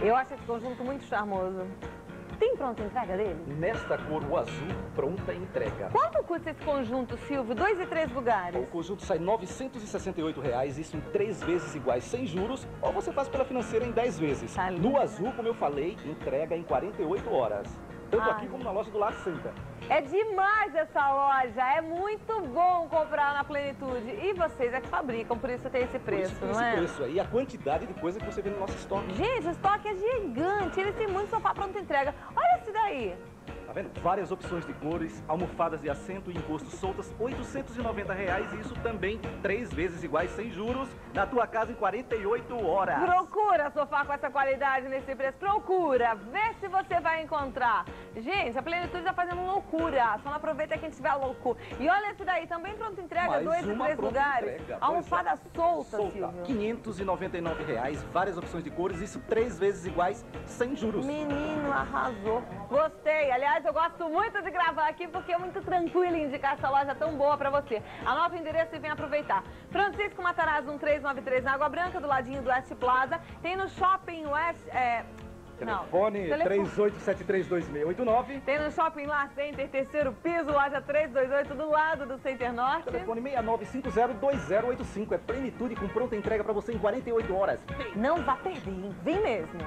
Eu acho esse conjunto muito charmoso. Tem pronta entrega dele? Nesta cor, o azul, pronta entrega. Quanto custa esse conjunto, Silvio? Dois e três lugares. O conjunto sai 968 reais, isso em três vezes iguais, sem juros, ou você faz pela financeira em 10 vezes. Tá no azul, como eu falei, entrega em 48 horas. Tanto Ai. aqui como na loja do Lar Center. É demais essa loja, é muito bom comprar na Plenitude. E vocês é que fabricam, por isso tem esse Por preço, isso tem não esse é? preço aí, a quantidade de coisa que você vê no nosso estoque. Gente, o estoque é gigante, eles têm muito sofá pronto entrega. Olha esse daí. Tá vendo? Várias opções de cores, almofadas de assento e encosto soltas, 890 reais, e isso também três vezes iguais, sem juros, na tua casa em 48 horas. Procura sofá com essa qualidade nesse preço. Procura, vê se você vai encontrar. Gente, a Plenitude tá fazendo loucura. Só não aproveita quem tiver louco. E olha esse daí, também pronto entrega, Mais dois e uma três lugares. entrega. Almofada solta, Solta, Silvio. 599 reais, várias opções de cores, isso três vezes iguais, sem juros. Menino, arrasou. Gostei. Aliás, eu gosto muito de gravar aqui porque é muito tranquilo indicar essa loja tão boa pra você. Anota o endereço e vem aproveitar. Francisco Matarazzo 1393 na Água Branca, do ladinho do West Plaza. Tem no Shopping West... É... Telefone Telefone. 38732689. Tem no Shopping La Center, terceiro piso, loja 328, do lado do Center Norte. Telefone 69502085. É plenitude com pronta entrega pra você em 48 horas. Não vá perder, hein? Vem mesmo.